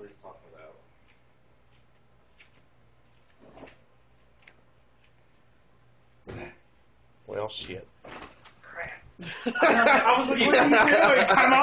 what he's talking about. Well, shit. Crap. I was like, what are you doing? Come on!